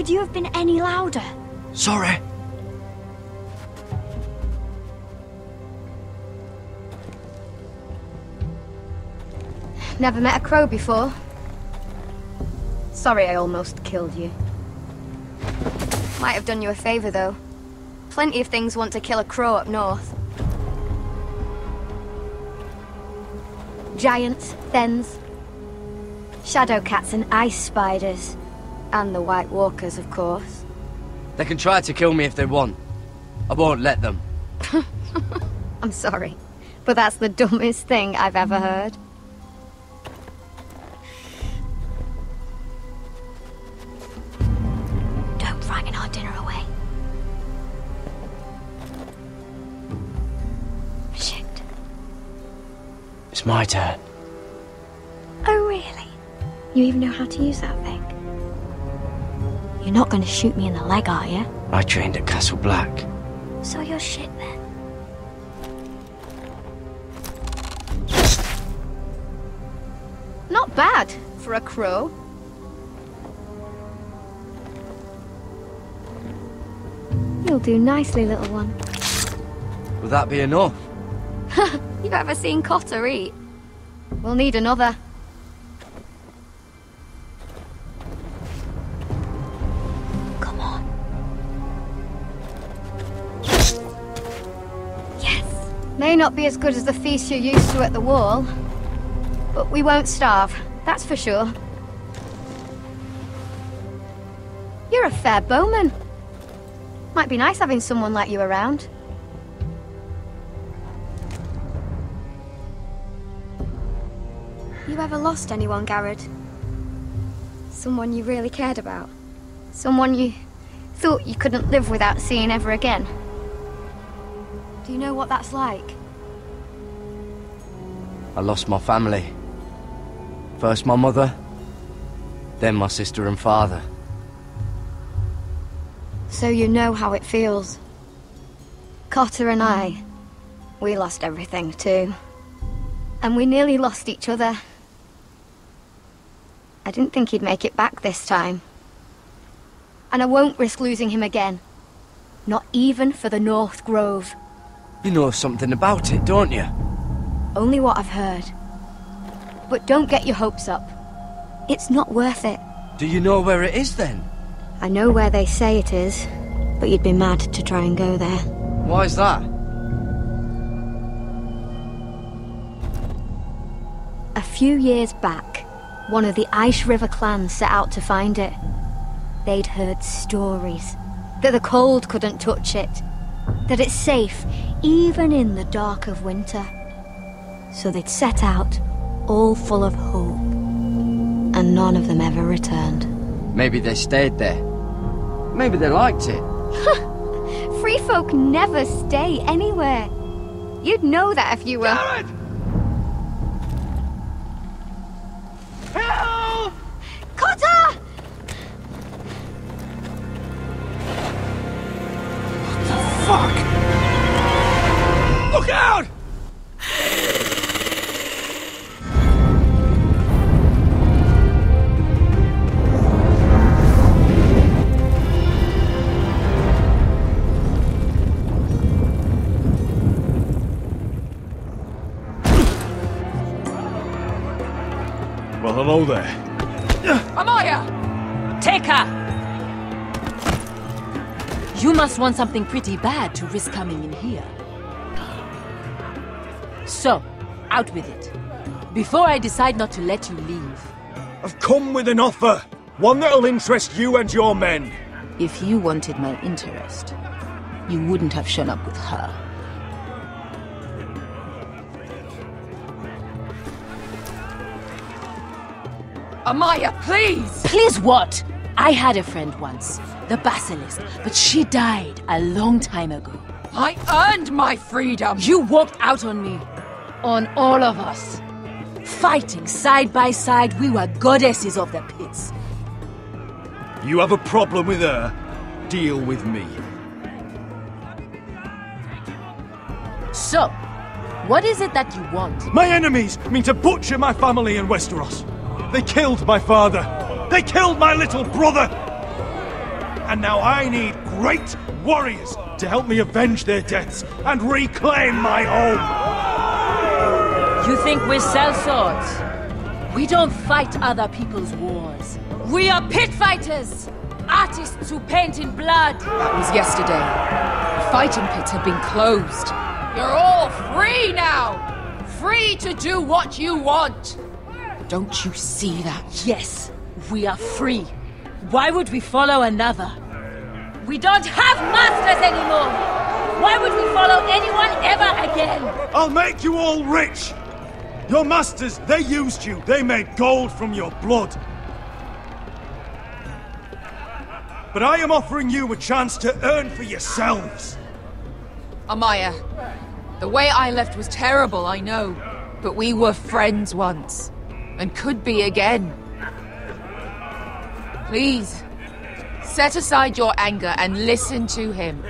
Could you have been any louder? Sorry. Never met a crow before. Sorry I almost killed you. Might have done you a favor, though. Plenty of things want to kill a crow up north. Giants, Thenns, shadow cats and ice spiders. And the White Walkers, of course. They can try to kill me if they want. I won't let them. I'm sorry, but that's the dumbest thing I've ever heard. Don't frighten our dinner away. Shit. It's my turn. Oh, really? You even know how to use that thing? You're not going to shoot me in the leg, are you? I trained at Castle Black. So you're shit then. Not bad for a crow. You'll do nicely, little one. Will that be enough? You've ever seen Cotter eat? We'll need another. May not be as good as the feast you're used to at the wall, but we won't starve, that's for sure. You're a fair bowman. Might be nice having someone like you around. You ever lost anyone, Gared? Someone you really cared about? Someone you thought you couldn't live without seeing ever again? Do you know what that's like? I lost my family. First my mother, then my sister and father. So you know how it feels. Cotter and I, we lost everything too. And we nearly lost each other. I didn't think he'd make it back this time. And I won't risk losing him again. Not even for the North Grove. You know something about it, don't you? Only what I've heard. But don't get your hopes up. It's not worth it. Do you know where it is then? I know where they say it is, but you'd be mad to try and go there. Why's that? A few years back, one of the Ice River clans set out to find it. They'd heard stories that the cold couldn't touch it, that it's safe even in the dark of winter. So they'd set out, all full of hope, and none of them ever returned. Maybe they stayed there. Maybe they liked it. Free folk never stay anywhere. You'd know that if you were. Gared! Help! Cotter! What the fuck! Look out! Hello there. Amaya! Take her! You must want something pretty bad to risk coming in here. So, out with it. Before I decide not to let you leave. I've come with an offer. One that'll interest you and your men. If you wanted my interest, you wouldn't have shown up with her. Amaya, please! Please what? I had a friend once, the Basilisk, but she died a long time ago. I earned my freedom! You walked out on me. On all of us. Fighting side by side, we were goddesses of the pits. You have a problem with her? Deal with me. So, what is it that you want? My enemies mean to butcher my family in Westeros. They killed my father. They killed my little brother. and now I need great warriors to help me avenge their deaths and reclaim my home. You think we sell swords? We don't fight other people's wars. We are pit fighters! Artists who paint in blood! That was yesterday. The fighting pits have been closed. You're all free now! Free to do what you want! Don't you see that? Yes, we are free. Why would we follow another? We don't have masters anymore! Why would we follow anyone ever again? I'll make you all rich! Your masters, they used you. They made gold from your blood. But I am offering you a chance to earn for yourselves. Amaya, the way I left was terrible, I know. But we were friends once. And could be again. Please, set aside your anger and listen to him.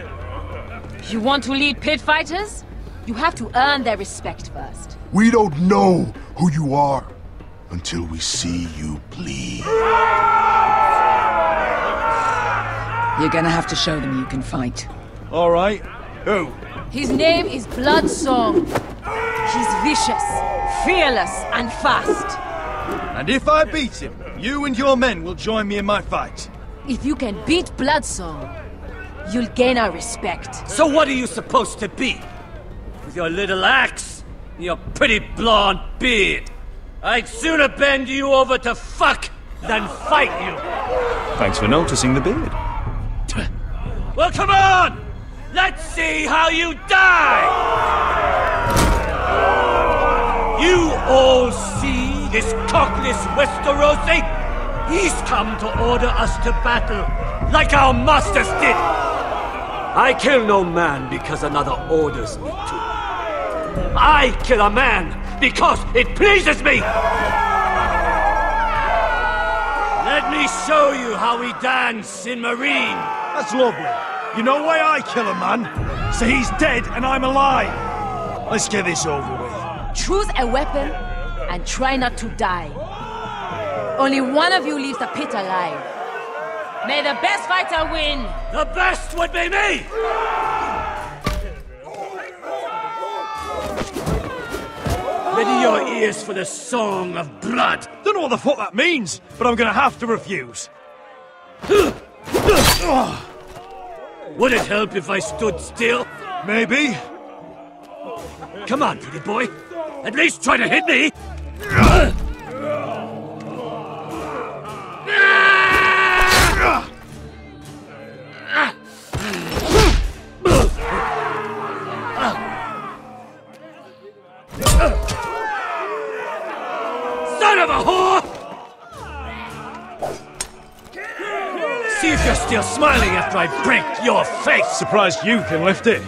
You want to lead pit fighters? You have to earn their respect first. We don't know who you are until we see you bleed. You're gonna have to show them you can fight. All right. Who? His name is Bloodsong. He's vicious, fearless, and fast. And if I beat him, you and your men will join me in my fight. If you can beat Bloodsong, you'll gain our respect. So what are you supposed to be? With your little axe and your pretty blonde beard? I'd sooner bend you over to fuck than fight you. Thanks for noticing the beard. Well, come on! Let's see how you die! This cockless Westerosi? He's come to order us to battle, like our masters did! I kill no man because another orders me to. I kill a man because it pleases me! Let me show you how we dance in Meereen! That's lovely. You know why I kill a man? So he's dead and I'm alive. Let's get this over with. Choose a weapon and try not to die. Only one of you leaves the pit alive. May the best fighter win! The best would be me! Ready your ears for the song of blood. Don't know what the fuck that means, but I'm gonna have to refuse. Would it help if I stood still? Maybe. Come on, pretty boy. At least try to hit me! Son of a whore! See if you're still smiling after I break your face! Surprised you can lift it.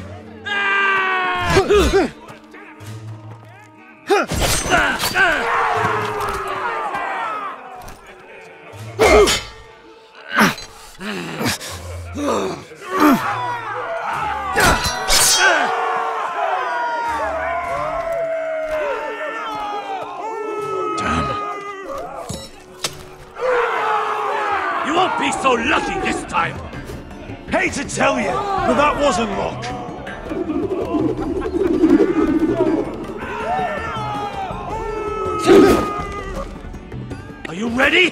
Are you ready?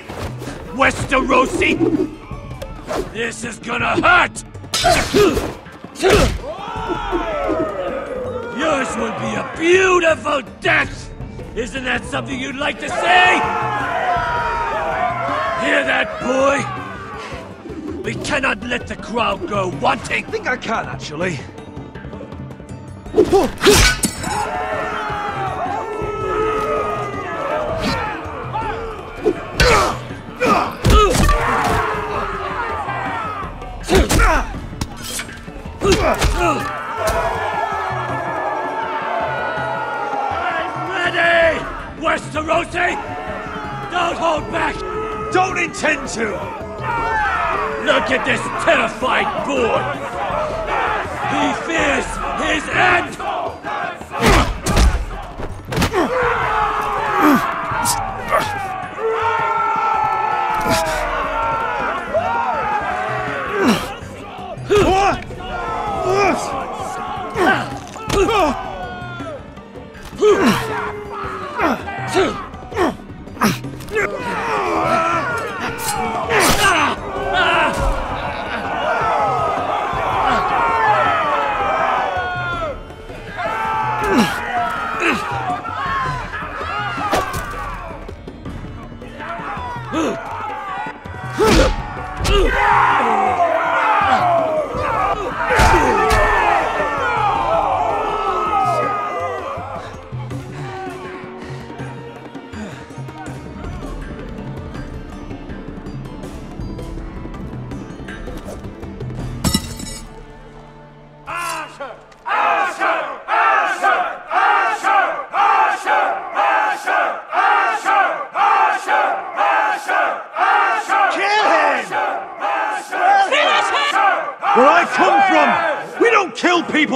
Westerosi? This is gonna hurt! Yours will be a beautiful death! Isn't that something you'd like to say? Hear that, boy? We cannot let the crowd go wanting! I think I can, actually. I'm ready! Westerosi! Don't hold back! Don't intend to! Look at this terrified boy! He fears his end!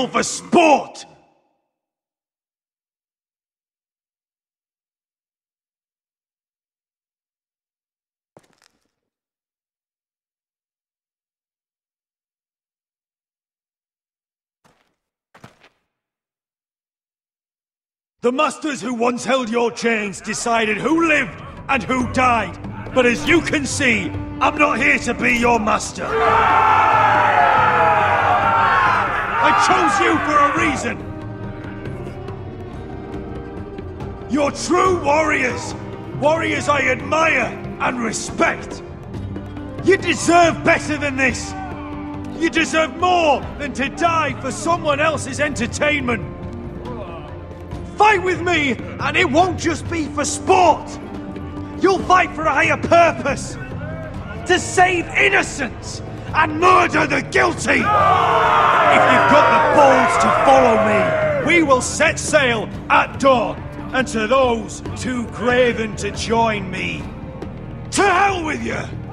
Kill for sport! The masters who once held your chains decided who lived and who died. But as you can see, I'm not here to be your master. Chose you for a reason. You're true warriors. Warriors I admire and respect. You deserve better than this. You deserve more than to die for someone else's entertainment. Fight with me, and it won't just be for sport. You'll fight for a higher purpose to save innocents and murder the guilty. If you've got the balls to follow me, we will set sail at dawn. And to those too craven to join me, to hell with you!